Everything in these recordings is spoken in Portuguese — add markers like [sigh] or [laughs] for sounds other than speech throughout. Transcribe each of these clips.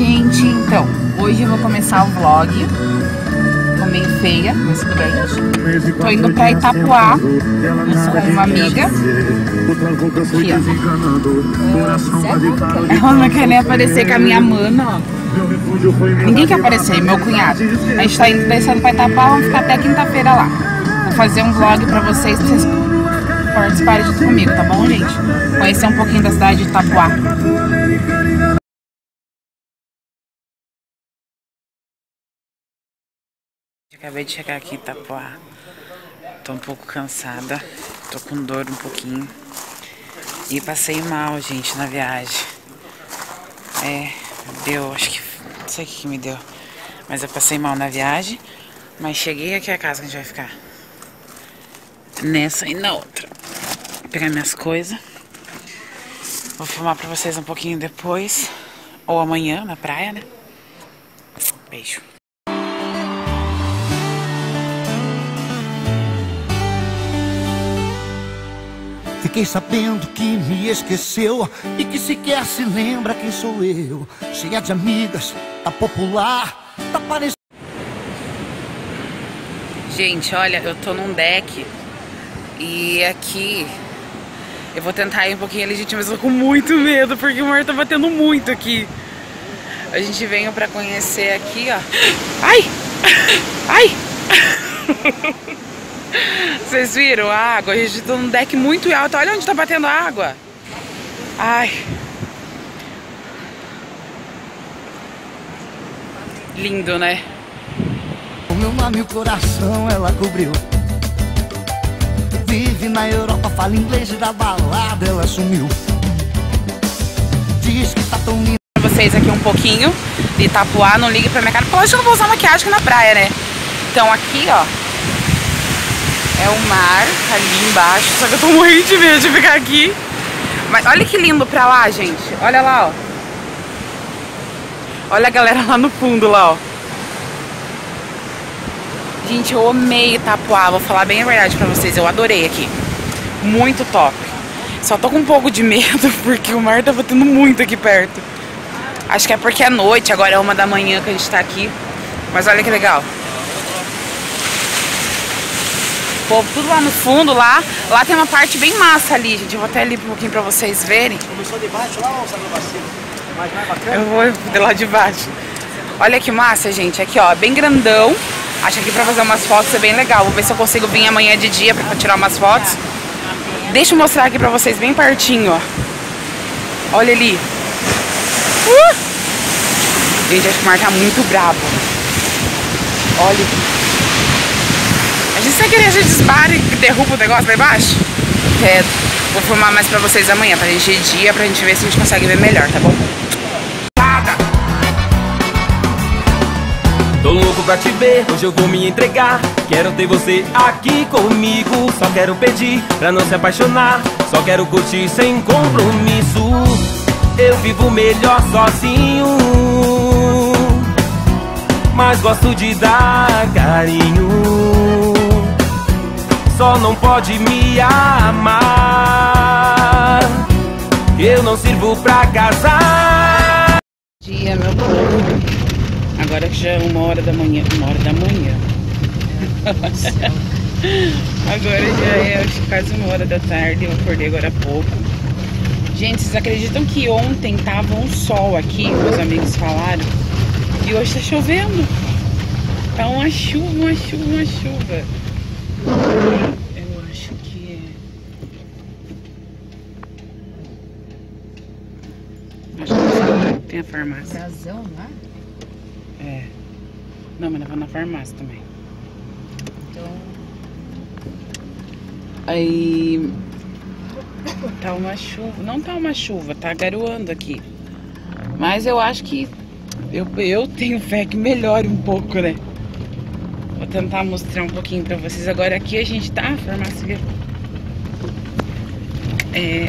gente, então, hoje eu vou começar o vlog. Tô meio feia, mas tudo bem. Tô indo pra Itapuá com uma amiga. Aqui, ó. Ela não quer nem aparecer com a minha mana, ó. Ninguém quer aparecer, meu cunhado. A gente tá indo descendo pra Itapuá, vamos ficar até quinta-feira lá. Vou fazer um vlog pra vocês, pra vocês participarem junto comigo, tá bom, gente? Conhecer um pouquinho da cidade de Itapuá. Acabei de chegar aqui em Itapuá. Tô um pouco cansada. Tô com dor um pouquinho. E passei mal, gente, na viagem. É, deu, acho que. Não sei o que, que me deu. Mas eu passei mal na viagem. Mas cheguei aqui a casa que a gente vai ficar. Nessa e na outra. Vou pegar minhas coisas. Vou filmar pra vocês um pouquinho depois. Ou amanhã na praia, né? Beijo. Fiquei sabendo que me esqueceu e que sequer se lembra quem sou eu. Cheia de amigas, tá popular, tá parecendo. Gente, olha, eu tô num deck e aqui eu vou tentar ir um pouquinho gente, mas eu tô com muito medo porque o mar tá batendo muito aqui. A gente veio pra conhecer aqui, ó. Ai! Ai! [laughs] Vocês viram a água? A gente tá num deck muito alto. Olha onde tá batendo a água. Ai. Lindo, né? O meu nome e o coração ela cobriu. Vive na Europa, fala inglês e da balada ela sumiu. Diz que tá tão linda. Pra vocês aqui um pouquinho de Itapuá, não ligue pra minha cara, porque eu não vou usar maquiagem aqui na praia, né? Então aqui, ó, é o mar ali embaixo, só que eu tô [laughs] morrendo de medo de ficar aqui. Mas olha que lindo pra lá, gente. Olha lá, ó. Olha a galera lá no fundo, lá, ó. Gente, eu amei Itapuá, vou falar bem a verdade pra vocês, eu adorei aqui. Muito top. Só tô com um pouco de medo [laughs] porque o mar tá batendo muito aqui perto. Acho que é porque é noite, agora é uma da manhã que a gente tá aqui. Mas olha que legal. Povo tudo lá no fundo, lá. Lá tem uma parte bem massa ali, gente. Eu vou até ali um pouquinho pra vocês verem. Começou de baixo lá ou saiu? Mas mais bacana? Eu vou de lá de baixo. Olha que massa, gente. Aqui, ó, bem grandão. Acho que aqui pra fazer umas fotos é bem legal. Vou ver se eu consigo vir amanhã de dia pra tirar umas fotos. Deixa eu mostrar aqui pra vocês bem pertinho, ó. Olha ali. Uh! Gente, acho que o mar tá muito bravo. Olha. A gente sem querer a gente dispara e derruba o negócio lá embaixo. É, vou filmar mais pra vocês amanhã, pra gente ir dia, pra gente ver se a gente consegue ver melhor, tá bom? Tô louco pra te ver, hoje eu vou me entregar. Quero ter você aqui comigo. Só quero pedir pra não se apaixonar. Só quero curtir sem compromisso. Eu vivo melhor sozinho. Mas gosto de dar carinho só não pode me amar. Eu não sirvo pra casar. Dia, meu povo. Agora já é uma hora da manhã. Uma hora da manhã. [laughs] agora já é quase uma hora da tarde. Eu acordei agora há pouco. Gente, vocês acreditam que ontem tava um sol aqui? Meus amigos falaram. E hoje tá chovendo. Tá uma chuva, uma chuva, uma chuva. Eu acho que é. Acho que tem a farmácia. Brasão lá? É. Não, mas leva na farmácia também. Então. Aí. Tá uma chuva. Não tá uma chuva, tá garoando aqui. Mas eu acho que. Eu, eu tenho fé que melhore um pouco, né? Tentar mostrar um pouquinho pra vocês. Agora aqui a gente tá, farmácia. É,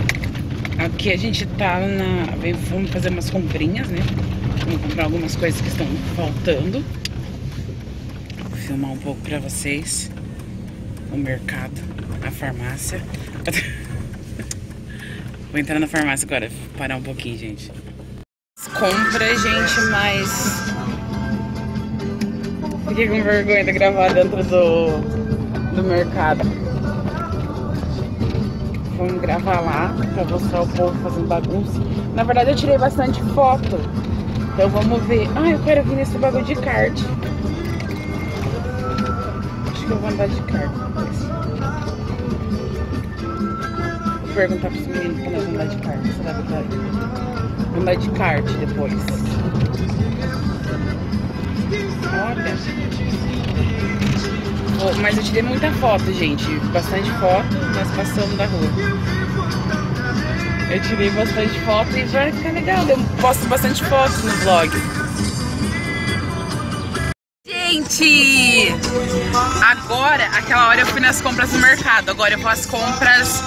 aqui a gente tá na. Vamos fazer umas comprinhas, né? Vamos comprar algumas coisas que estão faltando. Vou filmar um pouco pra vocês. O mercado, a farmácia. [laughs] Vou entrar na farmácia agora, parar um pouquinho, gente. Compra, gente, mas... Fiquei com vergonha de gravar dentro do, do mercado. Vamos gravar lá pra mostrar o povo fazendo bagunça. Na verdade, eu tirei bastante foto. Então vamos ver. Ah, eu quero vir nesse bagulho de kart. Acho que eu vou andar de kart. Vou perguntar pros meninos quando eu vou andar de kart. Será que vai? Andar de kart depois. Olha. Oh, mas eu tirei muita foto, gente. Bastante foto, nós passamos da rua. Eu tirei bastante foto e vai ficar legal. Eu posto bastante fotos no vlog. Gente! Agora, aquela hora eu fui nas compras do mercado. Agora eu vou às compras.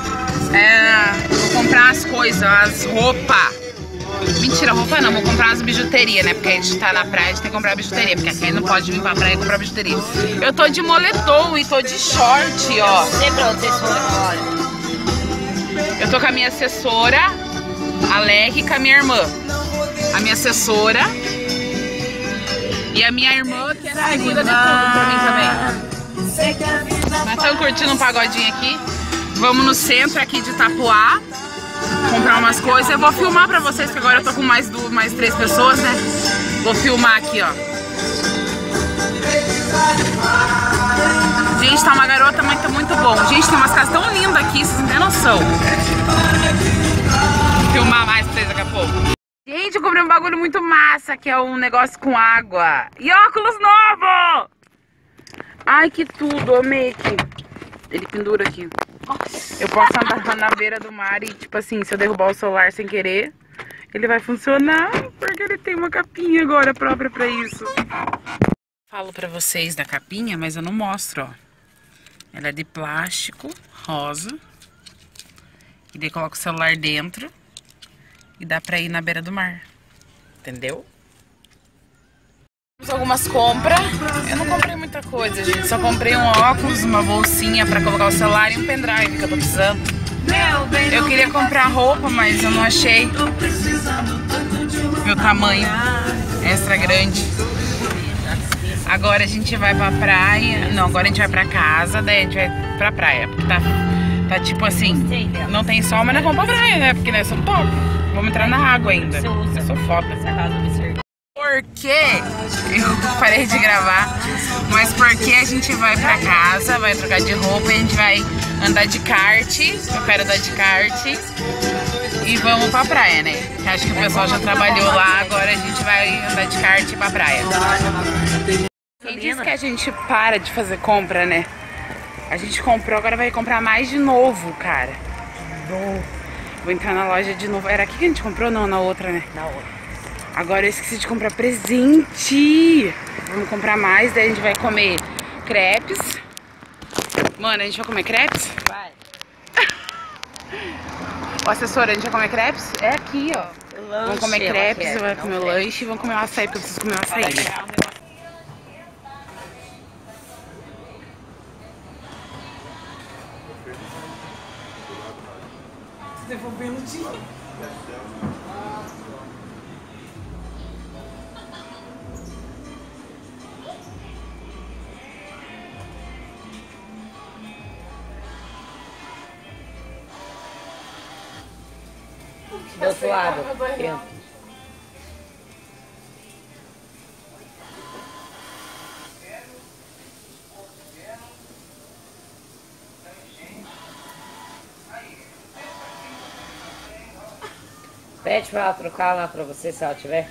É, vou comprar as coisas, as roupas. Mentira, roupa não, vou comprar umas bijuteria, né? Porque a gente tá na praia, a gente tem que comprar bijuteria, porque aqui não pode vir pra praia e comprar bijuteria. Eu tô de moletom e tô de short, ó. Sei pra onde vocês foram, olha. Eu tô com a minha assessora, a Leg, e com a minha irmã. A minha assessora e a minha irmã, que era cuida de tudo pra mim também. Mas estão curtindo um pagodinho aqui. Vamos no centro aqui de Itapuá comprar umas coisas. Eu vou filmar pra vocês, que agora eu tô com mais, duas, mais três pessoas, né? Vou filmar aqui, ó. Gente, tá uma garota, tá muito bom. Gente, tem umas casas tão lindas aqui, vocês não têm noção. Vou filmar mais pra vocês daqui a pouco. Gente, eu comprei um bagulho muito massa, que é um negócio com água. E óculos novo! Ai, que tudo, amei aqui. Ele pendura aqui. Eu posso andar na beira do mar e, tipo assim, se eu derrubar o celular sem querer, ele vai funcionar, porque ele tem uma capinha agora própria pra isso. Falo pra vocês da capinha, mas eu não mostro, ó. Ela é de plástico, rosa. E daí coloca o celular dentro e dá pra ir na beira do mar. Entendeu? Fiz algumas compras. Eu não comprei muita coisa, gente. Só comprei um óculos, uma bolsinha pra colocar o celular e um pendrive que eu tô precisando. Eu queria comprar roupa, mas eu não achei. Meu tamanho extra grande. Agora a gente vai pra praia. Não, agora a gente vai pra casa, daí a gente vai pra praia. Porque tá, tá tipo assim, não tem sol, mas nós vamos pra praia, né? Porque nós somos top. Vamos entrar na água ainda. Eu sou foda. Porque eu parei de gravar, mas porque a gente vai pra casa, vai trocar de roupa e a gente vai andar de kart. Eu quero andar de kart. E vamos pra praia, né? Acho que o pessoal já trabalhou lá, agora a gente vai andar de kart e pra praia. Quem disse que a gente para de fazer compra, né? A gente comprou, agora vai comprar mais de novo, cara. Vou entrar na loja de novo. Era aqui que a gente comprou? Não, na outra, né? Na outra. Agora eu esqueci de comprar presente. Vamos comprar mais, daí a gente vai comer crepes. Mano, a gente vai comer crepes? Vai. [laughs] Ó, assessora, a gente vai comer crepes? É aqui, ó. Lanche, Vamos comer crepes, quer, vai comer lanche e vamos comer um açaí, porque eu preciso comer um açaí. Devolvendo dinheiro. Do outro lado. Dentro. Pede pra ela trocar lá pra você se ela tiver.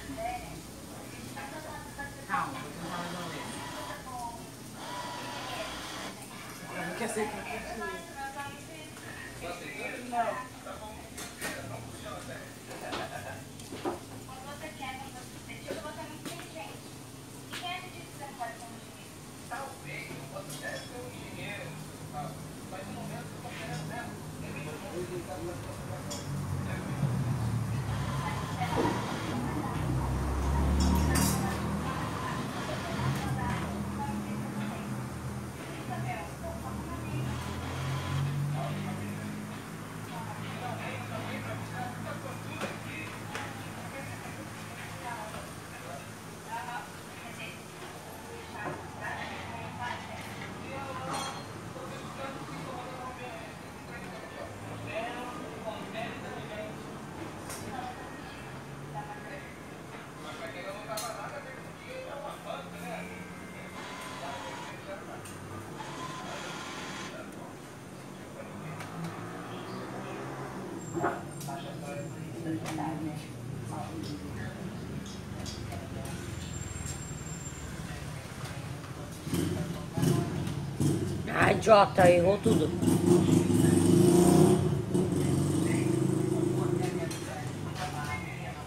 Idiota, errou tudo.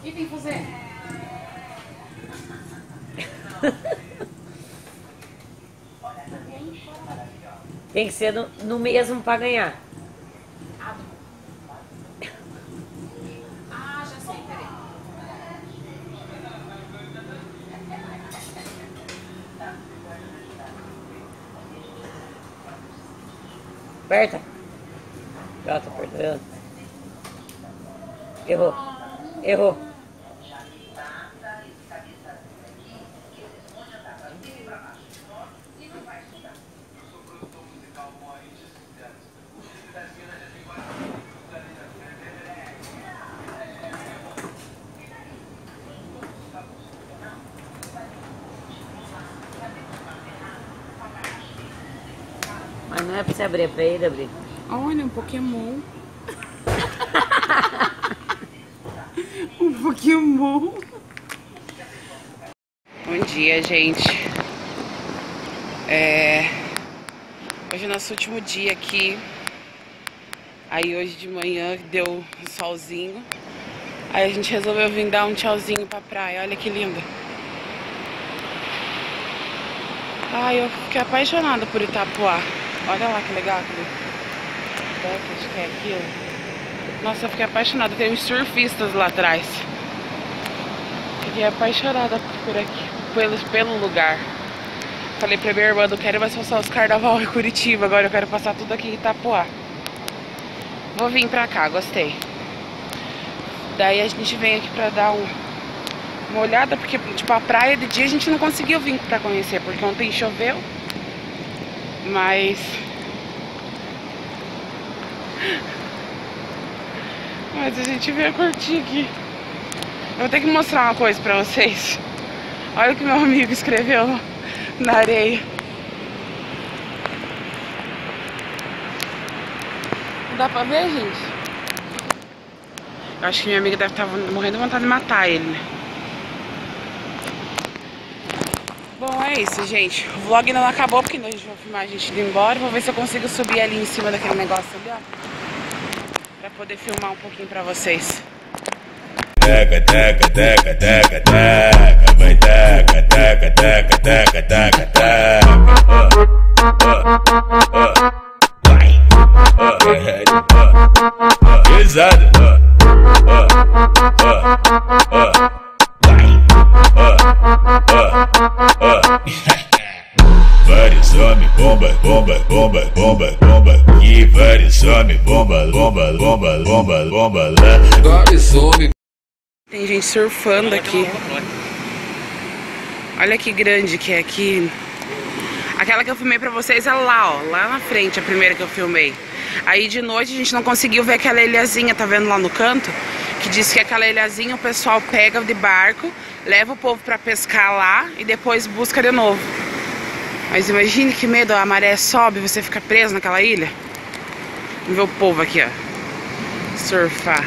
Que tem que fazer? Tem que ser no, no mesmo pra ganhar. Aperta. Idiota, apertou. Errou. Errou. Abrir, é pra ele abrir. Olha, um Pokémon. [laughs] um Pokémon. Bom dia, gente. É... Hoje é nosso último dia aqui. Aí hoje de manhã deu um solzinho. Aí a gente resolveu vir dar um tchauzinho pra praia. Olha que linda. Ai, eu fiquei apaixonada por Itapuá. Olha lá que legal aquele que é aquilo. Nossa, eu fiquei apaixonada. Tem uns surfistas lá atrás. Fiquei apaixonada por aqui, pelo, pelo lugar. Falei pra minha irmã, não quero mais passar os carnaval em Curitiba, agora eu quero passar tudo aqui em Itapuá. Vou vir pra cá, gostei. Daí a gente vem aqui pra dar um, uma olhada, porque tipo, a praia de dia a gente não conseguiu vir pra conhecer, porque ontem choveu. Mas. Mas a gente veio curtir aqui. Eu vou ter que mostrar uma coisa pra vocês. Olha o que meu amigo escreveu na areia. Não dá pra ver, gente? Eu acho que minha amiga deve estar morrendo de vontade de matar ele, né? Bom, é isso, gente. O vlog ainda não acabou, porque ainda a gente vai filmar a gente indo embora. Vou ver se eu consigo subir ali em cima daquele negócio ali, ó. Pra poder filmar um pouquinho pra vocês. Teca, teca, teca, teca, teca, vai teca, teca, teca, teca, teca, teca. Vai. Pesado. Bomba, bomba, bomba, bomba, lá. Tem gente surfando aqui. Olha que grande que é aqui. Aquela que eu filmei pra vocês é lá, ó. Lá na frente, a primeira que eu filmei. Aí de noite a gente não conseguiu ver aquela ilhazinha, tá vendo lá no canto? Que diz que aquela ilhazinha o pessoal pega de barco, leva o povo pra pescar lá e depois busca de novo. Mas imagine que medo, a maré sobe você fica preso naquela ilha. Vamos ver o povo aqui, ó. Surfar.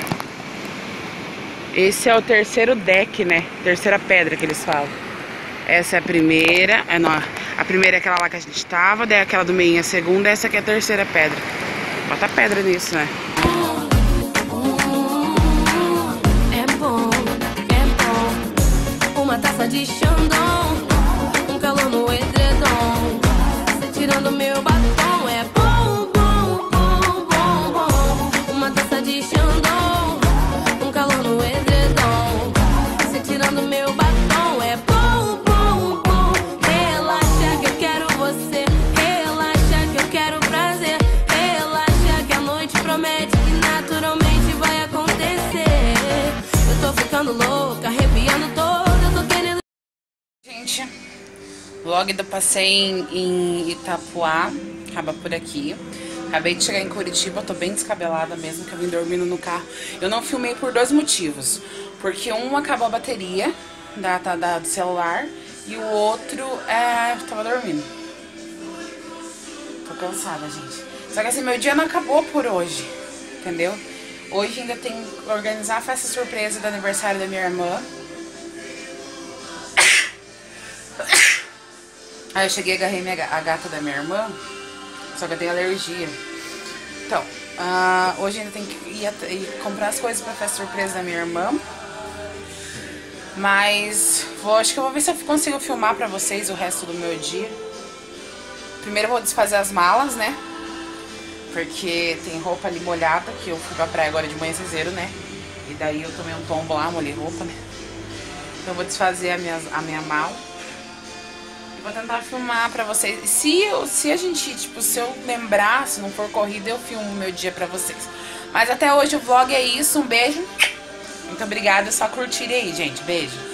Esse é o terceiro deck, né? Terceira pedra que eles falam. Essa é a primeira. É, não, a primeira é aquela lá que a gente tava, daí aquela do meio é a segunda, essa aqui é a terceira pedra. Bota pedra nisso, né? É bom, é bom. Uma taça de Chandon, vlog do passeio em, em Itapuá acaba por aqui. Acabei de chegar em Curitiba, tô bem descabelada mesmo, que eu vim dormindo no carro. Eu não filmei por dois motivos. Porque um acabou a bateria da, da, da- do celular e o outro é. tava dormindo. Tô cansada, gente. Só que assim, meu dia não acabou por hoje, entendeu? Hoje ainda tem que organizar a festa surpresa do aniversário da minha irmã. Aí eu cheguei e agarrei minha, a gata da minha irmã, só que eu tenho alergia. Então, ah, hoje ainda tem que ir, ir comprar as coisas pra festa surpresa da minha irmã. Mas vou, acho que eu vou ver se eu consigo filmar pra vocês o resto do meu dia. Primeiro eu vou desfazer as malas, né? Porque tem roupa ali molhada, que eu fui pra praia agora de manhã ceseiro, né? E daí eu tomei um tombo lá, molhei roupa, né? Então eu vou desfazer a minha, a minha mala. Vou tentar filmar pra vocês. Se, eu, se a gente, tipo, se eu lembrar, se não for corrida, eu filmo meu dia pra vocês. Mas até hoje o vlog é isso. Um beijo. Muito obrigada. Só curtir aí, gente. Beijo.